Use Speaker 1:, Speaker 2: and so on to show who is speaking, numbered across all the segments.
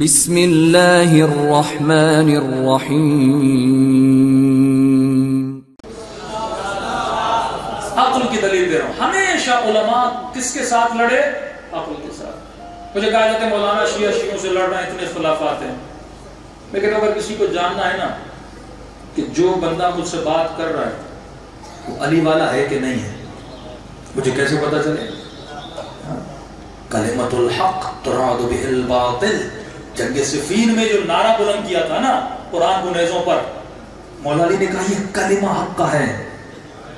Speaker 1: بسم الله الرحمن الرحيم
Speaker 2: عقل کی دلیل دے رہا ہوں۔ ہمیشہ علماء کس کے ساتھ لڑے؟ عقل کے ساتھ۔ مجھے کہا جاتا ہے مولانا شیعہ شیعوں سے لڑ رہے ہیں اتنے اختلافات ہیں۔ میں کہتا ہوں اگر کسی کو جاننا ہے نا کہ جو بندہ مجھ سے بات کر رہا ہے، وہ علی والا ہے کہ نہیں ہے؟ مجھے کیسے پتا چلے؟ ہاں۔ کلمت الحق تراد به الباطل۔ جنگ صفین میں جو نعرہ بلند کیا تھا نا قرآن کو نیزوں پر مولا علی نے کہا یہ کلمہ حق کا ہے،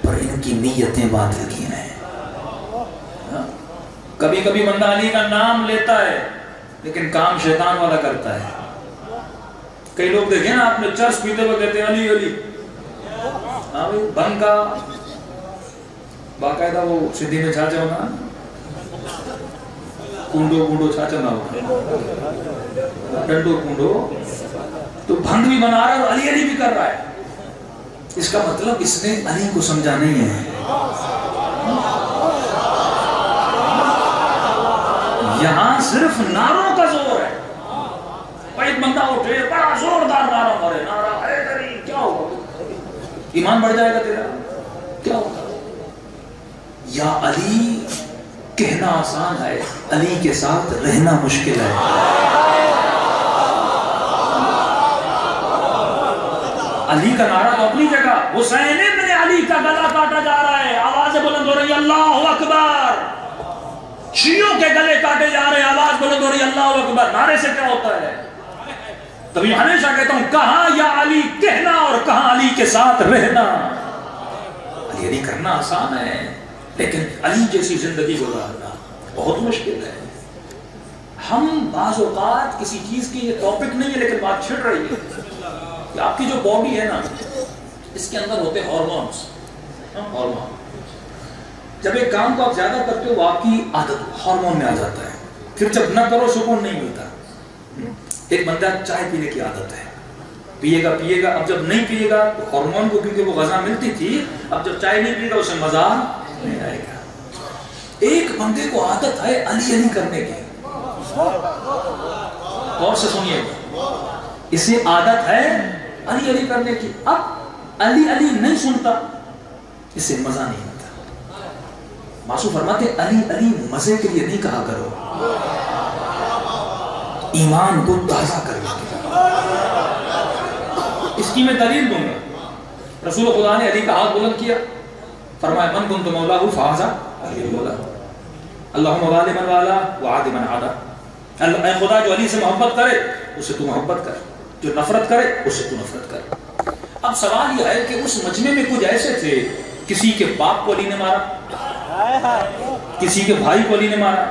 Speaker 2: پر ان کی نیتیں باطل کی ہیں۔ ہاں؟ کبھی کبھی بندہ علی کا نام لیتا ہے، لیکن کام شیطان والا کرتا ہے۔ کئی لوگ دیکھیں نا، آپ نے چرس پیتے ہوئے کہتے ہیں، علی علی۔ ہاں بھائی، بن کا باقاعدہ وہ سدھی میں چھا چھاچا ہونا کنڈو کنڈو چھاچا نہ ہوتا ڈنڈو کنڈو تو بھنگ بھی بنا رہا ہے اور علی علی بھی کر رہا ہے اس کا مطلب اس نے علی کو سمجھا نہیں ہے یہاں صرف ناروں کا زور ہے اور ایک بندہ اٹھے بڑا زوردار نعرہ مارے نعرہ اے علی کیا ہوگا ایمان بڑھ جائے گا تیرا کیا ہوگا یا علی کہنا آسان ہے، علی کے ساتھ رہنا مشکل ہے۔ علی کا نعرہ تو اپنی جگہ، حسین ابن علی کا گلا کاٹا جا رہا ہے۔ آواز بلند ہو رہی اللہ اکبر۔ شیعوں کے گلے کاٹے جا رہے ہیں، آواز بلند ہو رہی اللہ اکبر۔ نعرے سے کیا ہوتا ہے؟ تبھی ہمیشہ کہتا ہوں، کہاں یا علی کہنا اور کہاں علی کے ساتھ رہنا؟ علی علی کرنا آسان ہے۔ لیکن علی جیسی زندگی گزارنا بہت مشکل ہے۔ ہم بعض اوقات کسی چیز کی یہ ٹاپک نہیں ہے، لیکن بات چھڑ رہی ہے۔ کہ آپ کی جو باڈی ہے نا، اس کے اندر ہوتے ہارمونس ہارمون جب ایک کام کو آپ زیادہ کرتے ہو آپ کی عادت ہارمون میں آ جاتا ہے۔ پھر جب نہ کرو، سکون نہیں ملتا۔ ایک بندہ چائے پینے کی عادت ہے۔ پیے گا پیے گا۔ اب جب نہیں پیے گا، تو ہارمون کو، کیونکہ وہ غذا ملتی تھی، اب جب چائے نہیں پیے گا اسے مزہ نہیں آئے گا ایک بندے کو عادت ہے علی علی کرنے کی۔ غور سے سنیے۔ اسے عادت ہے علی علی کرنے کی۔ اب علی علی نہیں سنتا، اسے مزہ نہیں آتا۔ ماسو فرماتے علی علی مزے کے لیے نہیں کہا کرو۔ ایمان کو تازہ کرنے کے اس کی میں دلیل دوں گا۔ رسول خدا نے علی کا ہاتھ بلند کیا۔ فرمایا، من کن تو مولا ہو فازا علی مولا اللہ مولا من والا وعاد من عادا اے خدا جو علی سے محبت کرے، اسے تو محبت کر۔ جو نفرت کرے، اسے تو نفرت کر۔ اب سوال یہ ہے کہ اس مجمع میں کچھ ایسے تھے، کسی کے باپ کو علی نے مارا، کسی کے بھائی کو علی نے مارا۔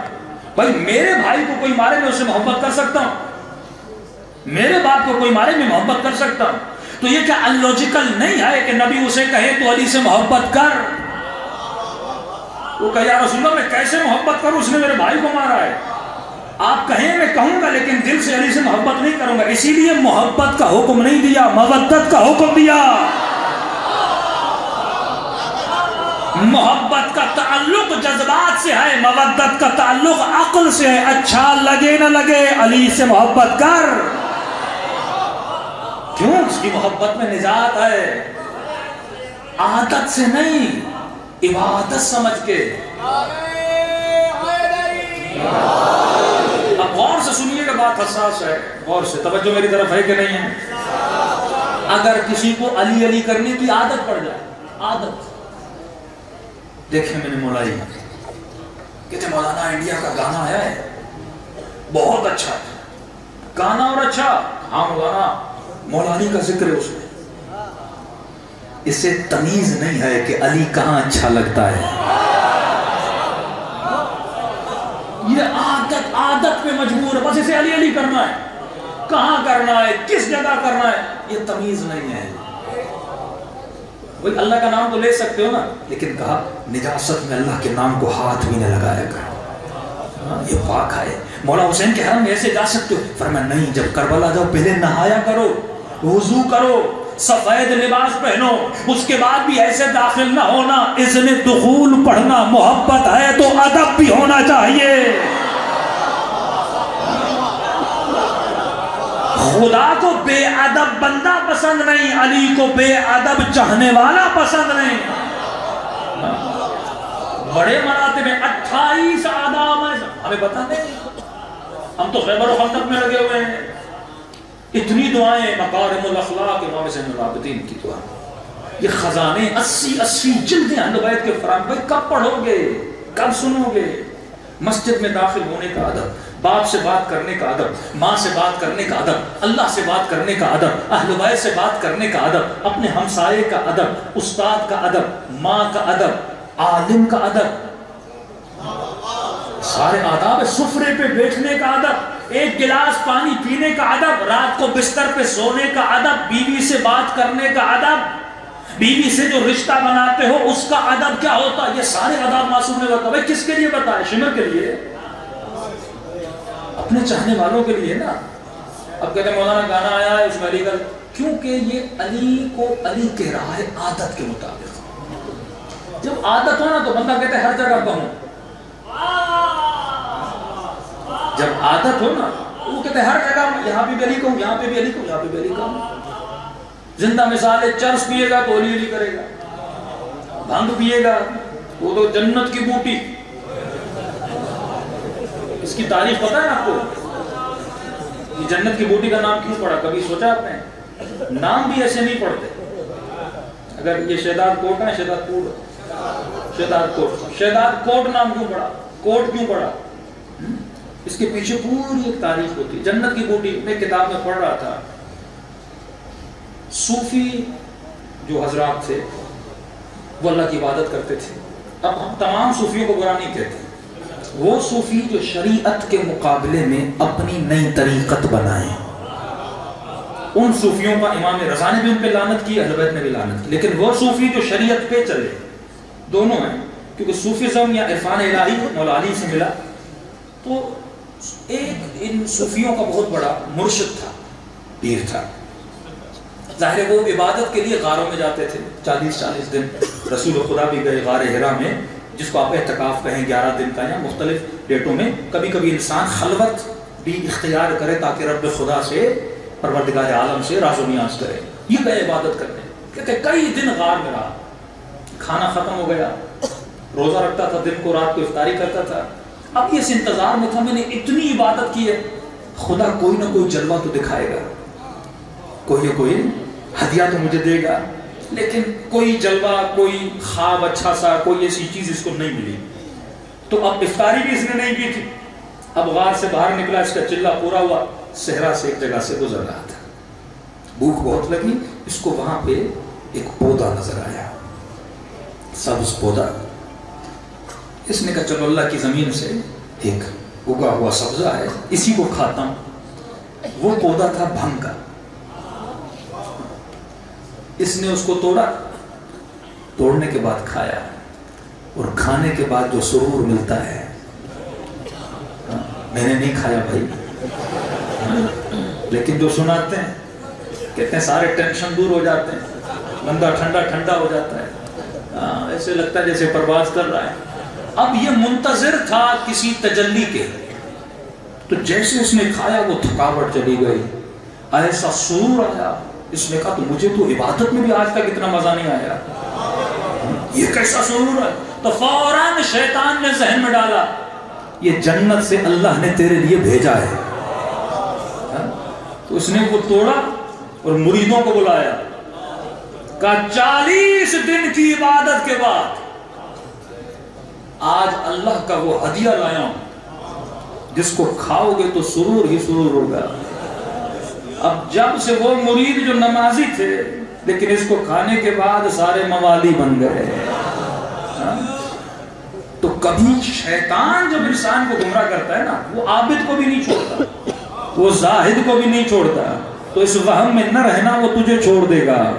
Speaker 2: بھائی، میرے بھائی کو کوئی مارے، میں اسے محبت کر سکتا ہوں۔ میرے باپ کو کوئی مارے، میں محبت کر سکتا ہوں۔ تو یہ کیا اللوجیکل نہیں ہے کہ نبی اسے کہے تو علی سے محبت کر؟ وہ کہ یا رسول اللہ، میں کیسے محبت کروں؟ اس نے میرے بھائی کو مارا ہے. آپ کہیں میں کہوں گا، لیکن دل سے علی سے محبت نہیں کروں گا، اسی لیے محبت کا حکم نہیں دیا مودت کا حکم دیا۔ محبت کا تعلق جذبات سے ہے مودت کا تعلق عقل سے ہے۔ اچھا لگے نہ لگے، علی سے محبت کر۔ کیوں؟ اس کی محبت میں نجات ہے۔ عادت سے نہیں۔ عبادت سمجھ کے۔ اب غور سے سنیے کہ بات حساس ہے۔ غور سے، توجہ میری طرف ہے کہ نہیں ہے؟ اگر کسی کو علی علی کرنے کی عادت پڑ جائے، عادت۔ دیکھیں میں نے مولا کہتے مولانا انڈیا کا گانا ہے۔ بہت اچھا ہے۔ گانا اور اچھا۔ ہاں مولانا مولانی کا ذکر ہے اس میں۔ اس سے تمیز نہیں ہے کہ علی کہاں اچھا لگتا ہے۔ یہ عادت عادت پہ مجبور ہے۔ بس اسے علی علی کرنا ہے۔ کہاں کرنا ہے؟ کس جگہ کرنا ہے؟ یہ تمیز نہیں ہے۔ وہی اللہ کا نام تو لے سکتے ہو نا، لیکن کہا، نجاست میں اللہ کے نام کو ہاتھ بھی نہ لگایا کر۔ ہاں، یہ پاک ہے۔ مولا حسین کے حرم میں ایسے جا سکتے ہو۔ فرمایا، نہیں، جب کربلا جاؤ، پہلے نہایا کرو، وضو کرو۔ سفید لباس پہنو، اس کے بعد بھی ایسے داخل نہ ہونا اذن دخول پڑھنا محبت ہے تو ادب بھی ہونا چاہیے۔ خدا کو بے ادب بندہ پسند نہیں، علی کو بے ادب چاہنے والا پسند نہیں۔ بڑے مراتب میں اٹھائیس آداب ہمیں بتا دیں ہم تو خیبر و خندق میں لگے ہوئے ہیں۔ اتنی دعائیں مقارم الاخلاق امام حسین العابدین کی دعا یہ خزانے اسی اسی جلدیں اہل بیت کے فرام بھائی، کب پڑھو گے؟ کب سنو گے؟ مسجد میں داخل ہونے کا ادب، باپ سے بات کرنے کا ادب، ماں سے بات کرنے کا ادب، اللہ سے بات کرنے کا ادب، اہل بیت سے بات کرنے کا ادب، اپنے ہمسائے کا ادب، استاد کا ادب، ماں کا ادب، عالم کا ادب سارے آداب سفرے پہ بیٹھنے کا ادب، ایک گلاس پانی پینے کا ادب، رات کو بستر پہ سونے کا ادب، بیوی سے بات کرنے کا ادب۔ بیوی سے جو رشتہ بناتے ہو، اس کا ادب کیا ہوتا؟ یہ سارے اداب معصوم نے بتا کس کے لیے بتائے شمر کے لیے؟ اپنے چاہنے والوں کے لیے نا۔ اب کہتے ہیں، مولانا گانا آیا ہے اس میں علی گل کیونکہ یہ علی کو علی کہہ رہا ہے عادت کے مطابق۔ جب عادت ہو نا، تو بندہ کہتے ہر جگہ کہوں عادت ہو نا، وہ کہتے ہیں ہر جگہ یہاں پہ بھی علی کہوں، یہاں پہ بھی علی کہوں، یہاں پہ بھی علی کہوں۔ زندہ مثال ہے، چرس پیے گا تو علی علی کرے گا۔ بھنگ پیے گا، وہ تو جنت کی بوٹی۔ اس کی تاریخ پتہ ہے آپ کو؟ یہ جنت کی بوٹی کا نام کیوں پڑا؟ کبھی سوچا آپ نے؟ نام بھی ایسے نہیں پڑھتے اگر یہ شہداد کوٹ ہے شہداد کوٹ۔ شہداد کوٹ۔ شہداد کوٹ نام کیوں پڑا؟ کوٹ کیوں پڑا؟ اس کے پیچھے پوری ایک تاریخ ہوتی ہے۔ جنت کی بوٹی میں کتاب میں پڑھ رہا تھا۔ صوفی جو حضرات تھے، وہ اللہ کی عبادت کرتے تھے۔ اب ہم تمام صوفیوں کو برا نہیں کہتے۔ وہ صوفی جو شریعت کے مقابلے میں اپنی نئی طریقت بنائے۔ ان صوفیوں کا امام رضا نے بھی ان پہ لانت کی، اہل بیت نے بھی لانت کی۔ لیکن وہ صوفی جو شریعت پہ چلے، دونوں ہیں۔ کیونکہ صوفیزم یا عرفان الہی مولا علی سے ملا، تو ایک ان صوفیوں کا بہت بڑا مرشد تھا، پیر تھا۔ ظاہر وہ عبادت کے لیے غاروں میں جاتے تھے۔ چالیس چالیس دن رسول خدا بھی گئے غار ہرا میں، جس کو آپ احتکاف کہیں گیارہ دن کا یا مختلف ڈیٹوں میں۔ کبھی کبھی انسان خلوت بھی اختیار کرے تاکہ رب خدا سے، پروردگار عالم سے راز و نیاز کرے۔ یہ گئے عبادت کرنے کہتے کئی دن غار میں رہا۔ کھانا ختم ہو گیا۔ روزہ رکھتا تھا، دن کو رات کو افطاری کرتا تھا۔ اب اس انتظار میں تھا میں نے اتنی عبادت کی ہے۔ خدا کوئی نہ کوئی جلوہ تو دکھائے گا۔ کوئی نہ کوئی ہدیہ تو مجھے دے گا۔ لیکن کوئی جلوہ، کوئی خواب اچھا سا، کوئی ایسی چیز اس کو نہیں ملی۔ تو اب افطاری بھی اس نے نہیں کی تھی۔ اب غار سے باہر نکلا، اس کا چلہ پورا ہوا۔ صحرا سے ایک جگہ سے گزر رہا تھا۔ بھوک بہت لگی۔ اس کو وہاں پہ ایک پودا نظر آیا۔ سبز پودا اس نے کہا، چلو اللہ کی زمین سے ایک اگا ہوا سبزہ ہے، اسی کو کھاتا ہوں۔ وہ پودا تھا بھنگ کا۔ اس نے اس کو توڑا، توڑنے کے بعد کھایا۔ اور کھانے کے بعد جو سرور ملتا ہے، میں نے نہیں کھایا بھائی۔ لیکن جو سناتے ہیں، کہتے ہیں سارے ٹینشن دور ہو جاتے ہیں، بندہ ٹھنڈا ٹھنڈا ہو جاتا ہے۔ ہاں، ایسے لگتا ہے جیسے پرواز کر رہا ہے۔ اب یہ منتظر تھا کسی تجلی کے۔ تو جیسے اس نے کھایا وہ تھکاوٹ چلی گئی۔ ایسا سرور آیا۔ اس نے کہا تو مجھے تو عبادت میں بھی آج تک اتنا مزہ نہیں آیا۔ یہ کیسا سرور ہے؟ تو فوراً شیطان نے ذہن میں ڈالا، یہ جنت سے اللہ نے تیرے لیے بھیجا ہے۔ تو اس نے وہ توڑا اور مریدوں کو بلایا۔ کہا چالیس دن کی عبادت کے بعد آج اللہ کا وہ ہدیہ لایا ہوں۔ جس کو کھاؤ گے تو سرور ہی سرور ہوگا۔ اب جب سے وہ مرید جو نمازی تھے، لیکن اس کو کھانے کے بعد سارے موالی بن گئے۔ ہاں؟ تو کبھی شیطان جب انسان کو گمراہ کرتا ہے نا، وہ عابد کو بھی نہیں چھوڑتا، وہ زاہد کو بھی نہیں چھوڑتا۔ تو اس وہم میں نہ رہنا، وہ تجھے چھوڑ دے گا۔